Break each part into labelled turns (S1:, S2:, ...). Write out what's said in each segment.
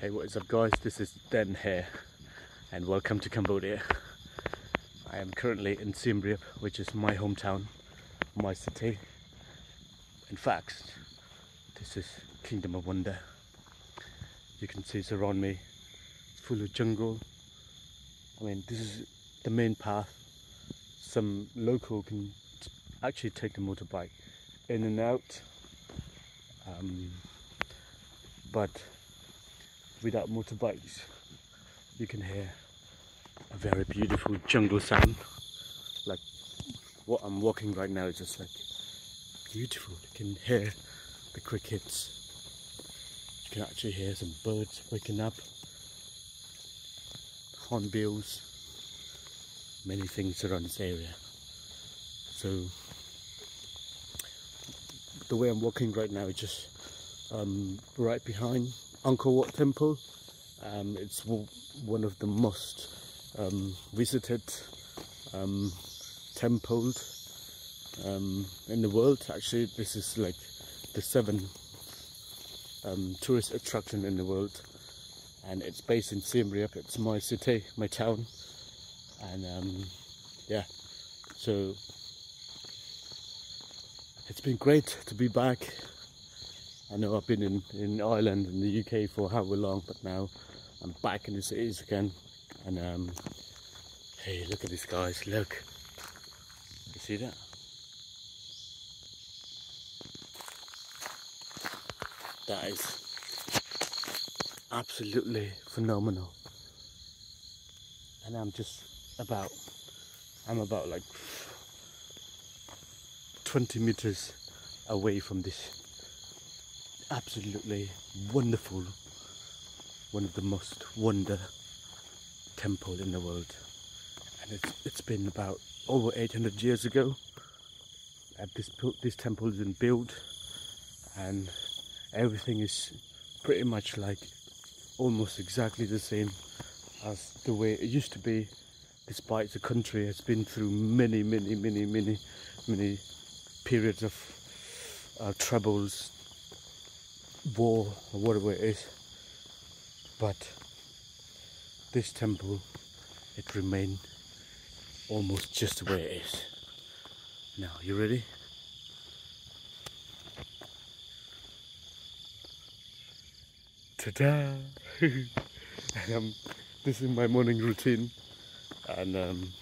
S1: Hey, what is up guys? This is Den here and welcome to Cambodia. I am currently in Siem Reap, which is my hometown, my city. In fact, this is Kingdom of Wonder. You can see it's around me, it's full of jungle. I mean, this is the main path. Some local can actually take the motorbike in and out. Um, but without motorbikes you can hear a very beautiful jungle sound. Like what I'm walking right now is just like beautiful. You can hear the crickets. You can actually hear some birds waking up hornbills many things around this area. So the way I'm walking right now is just um, right behind Angkor Wat Temple. Um, it's one of the most um, visited um, temples um, in the world. Actually, this is like the seventh um, tourist attraction in the world, and it's based in Siem Reap. It's my city, my town, and um, yeah, so it's been great to be back I know I've been in, in Ireland and the UK for however long, but now I'm back in the cities again. And um, hey, look at this guys, look. You see that? That is absolutely phenomenal. And I'm just about, I'm about like 20 meters away from this absolutely wonderful, one of the most wonder temple in the world. And it's, it's been about over 800 years ago this, this temple has been built and everything is pretty much like almost exactly the same as the way it used to be despite the country has been through many many many many many periods of uh, troubles war or whatever it is. But this temple it remained almost just the way it is. Now you ready? Ta-da! Um, this is my morning routine. And um,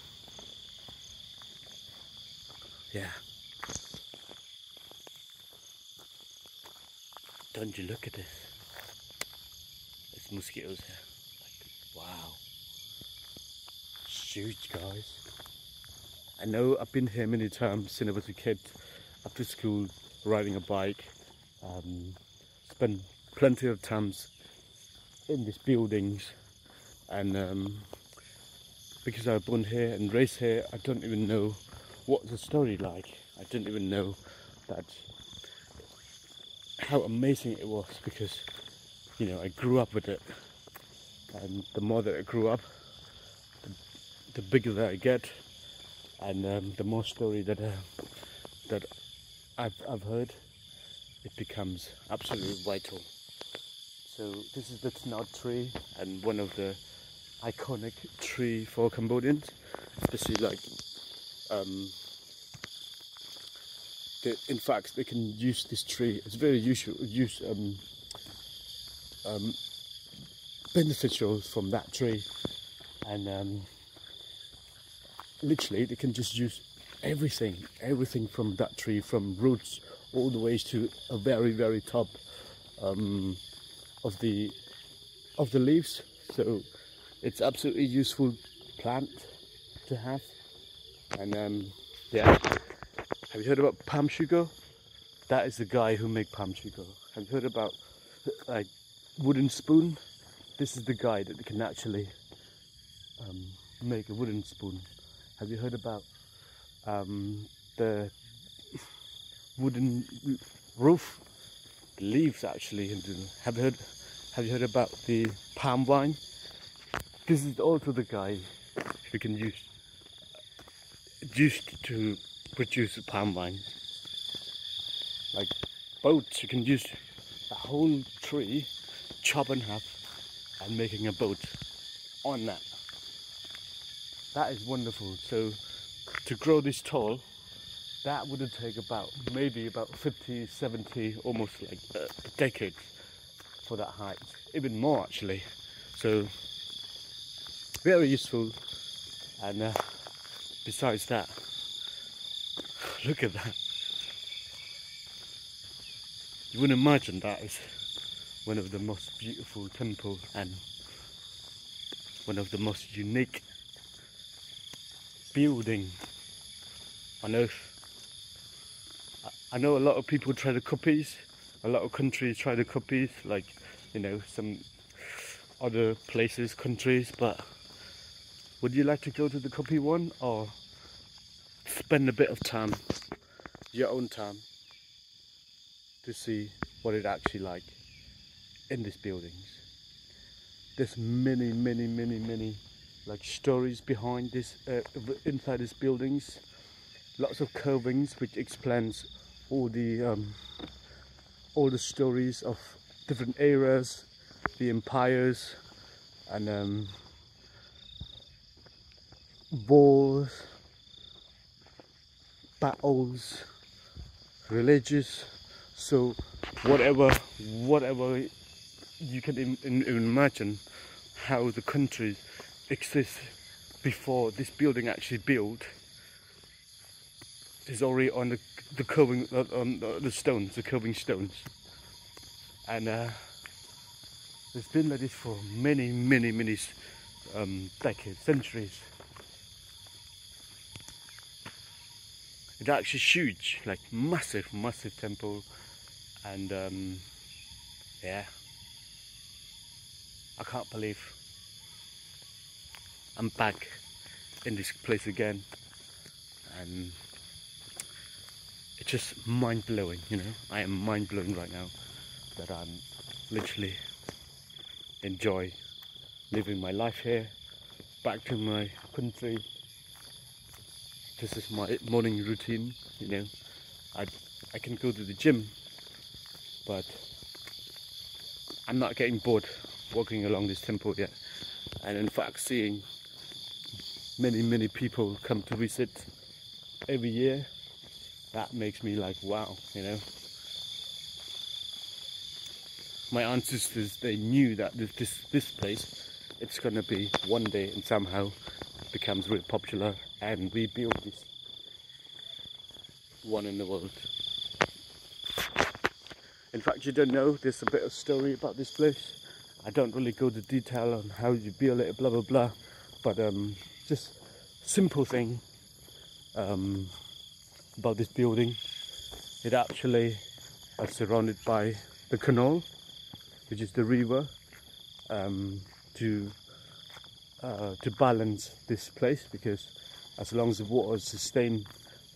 S1: yeah Don't you look at this? There's mosquitoes here. Like, wow. It's huge, guys. I know I've been here many times since I was a kid, after school, riding a bike. Um, spent plenty of times in these buildings and um, because I was born here and raised here, I don't even know what the story like. I didn't even know that how amazing it was because you know I grew up with it. And the more that I grew up the, the bigger that I get. And um, the more story that uh, that I've, I've heard it becomes absolutely vital. So this is the Tnot tree and one of the iconic tree for Cambodians. Especially like um, in fact they can use this tree it's very useful use um, um, beneficial from that tree. And um, literally they can just use everything everything from that tree from roots all the way to a very very top um, of the of the leaves. So it's absolutely useful plant to have. And um, yeah have you heard about palm sugar? That is the guy who make palm sugar. Have you heard about like wooden spoon? This is the guy that can actually um, make a wooden spoon. Have you heard about um, the wooden roof? The leaves actually. Have you heard? Have you heard about the palm wine? This is also the guy who can use used to produce palm wine. Like boats, you can use a whole tree, chop in half, and making a boat on that. That is wonderful. So to grow this tall, that would have take about maybe about 50, 70, almost like a decade for that height, even more actually. So very useful. And uh, besides that, look at that. You wouldn't imagine that is one of the most beautiful temples and one of the most unique building on earth. I know a lot of people try to copies, a lot of countries try to copies, like you know some other places, countries. But would you like to go to the copy one or spend a bit of time, your own time, to see what it actually like in these buildings. There's many, many, many, many like stories behind this, uh, inside these buildings. Lots of carvings which explains all the um, all the stories of different eras, the empires, and um, wars, battles, religious so whatever whatever you can Im Im imagine how the country exists before this building actually built is already on the the curving uh, on the stones the curving stones. And uh, it's been like this for many many many um, decades centuries it's actually huge like massive massive temple. And um, yeah. I can't believe I'm back in this place again. And it's just mind-blowing you know? I am mind-blowing right now that I'm literally enjoy living my life here back to my country this is my morning routine you know. I, I can go to the gym but I'm not getting bored walking along this temple yet. And in fact seeing many many people come to visit every year that makes me like wow you know. My ancestors they knew that this this place it's gonna be one day and somehow becomes really popular and we built this one in the world in fact, you don't know, there's a bit of story about this place. I don't really go to detail on how you build it, blah, blah, blah. But um, just simple thing um, about this building. It actually is surrounded by the canal, which is the river, um, to uh, to balance this place because as long as the water is sustained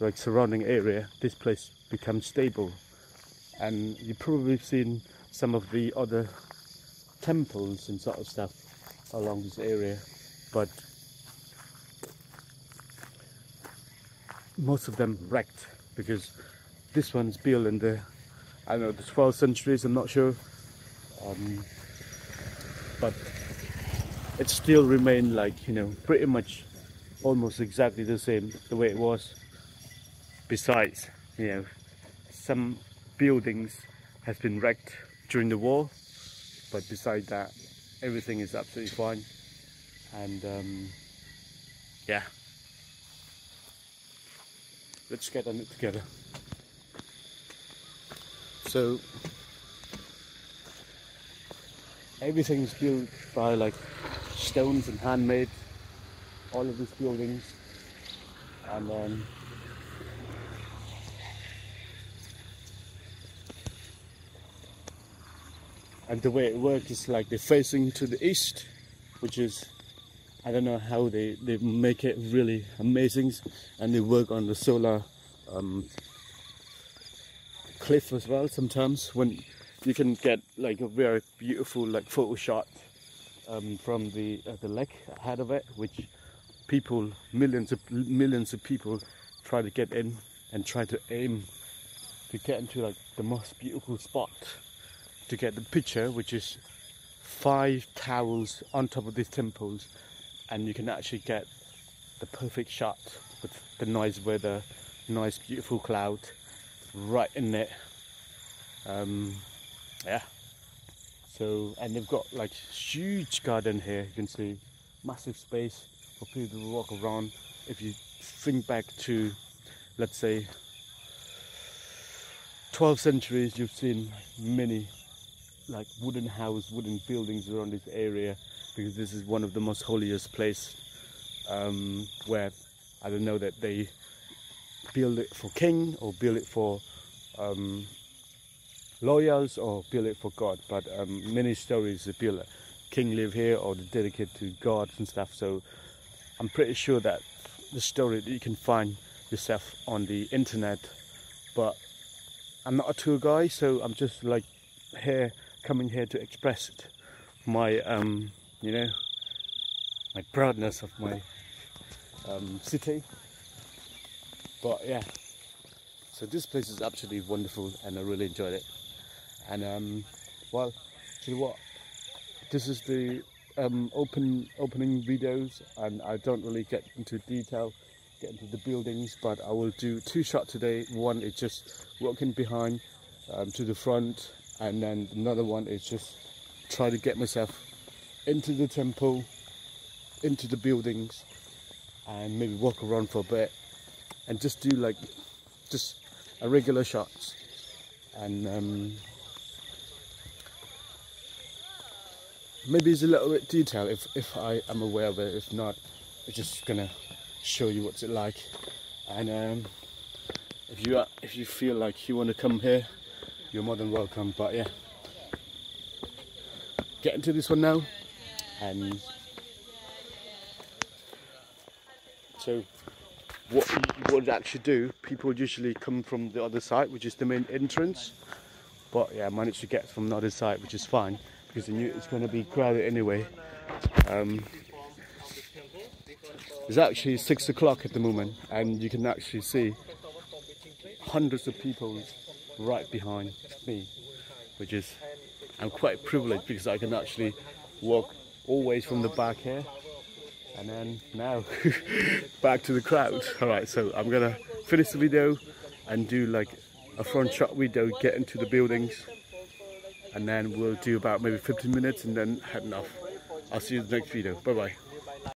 S1: like surrounding area, this place becomes stable. And you've probably seen some of the other temples and sort of stuff along this area but most of them wrecked because this one's built in the I don't know the 12th centuries I'm not sure. Um, but it still remained like you know pretty much almost exactly the same the way it was. Besides you know some buildings has been wrecked during the war but beside that everything is absolutely fine. And um, yeah. Let's get on it together. So everything's built by like stones and handmade all of these buildings. And um, and the way it works is like they're facing to the east which is I don't know how they, they make it really amazing. And they work on the solar um, cliff as well sometimes when you can get like a very beautiful like photo shot um, from the uh, the lake ahead of it which people millions of millions of people try to get in and try to aim to get into like the most beautiful spot to get the picture which is five towers on top of these temples and you can actually get the perfect shot with the nice weather, nice beautiful cloud right in it. Um, yeah. So and they've got like huge garden here. You can see massive space for people to walk around. If you think back to, let's say, 12 centuries, you've seen many like wooden houses, wooden buildings around this area because this is one of the most holiest place um, where I don't know that they build it for king or build it for um, lawyers or build it for God. But um, many stories they build king live here or they dedicate to gods and stuff. So I'm pretty sure that the story that you can find yourself on the internet. But I'm not a tour guy, so I'm just like here coming here to express it. my um, you know my proudness of my um, city but yeah so this place is absolutely wonderful and I really enjoyed it and um, well you know what this is the um, open opening videos and I don't really get into detail get into the buildings but I will do two shots today. One is just walking behind um, to the front and then another one is just try to get myself into the temple into the buildings and maybe walk around for a bit and just do like just a regular shots. And um, maybe it's a little bit detail if, if I am aware of it if not I'm just gonna show you what's it like and um, if you are, if you feel like you want to come here you're more than welcome. But yeah, get into this one now. And so, what you would actually do, people usually come from the other side, which is the main entrance. But yeah, I managed to get from the other side, which is fine because I knew it's going to be crowded anyway. Um, it's actually six o'clock at the moment, and you can actually see hundreds of people right behind me, which is, I'm quite privileged because I can actually walk always from the back here and then now back to the crowd. All right, so I'm gonna finish the video and do like a front shot video, get into the buildings and then we'll do about maybe 15 minutes and then heading off. I'll see you in the next video. Bye bye.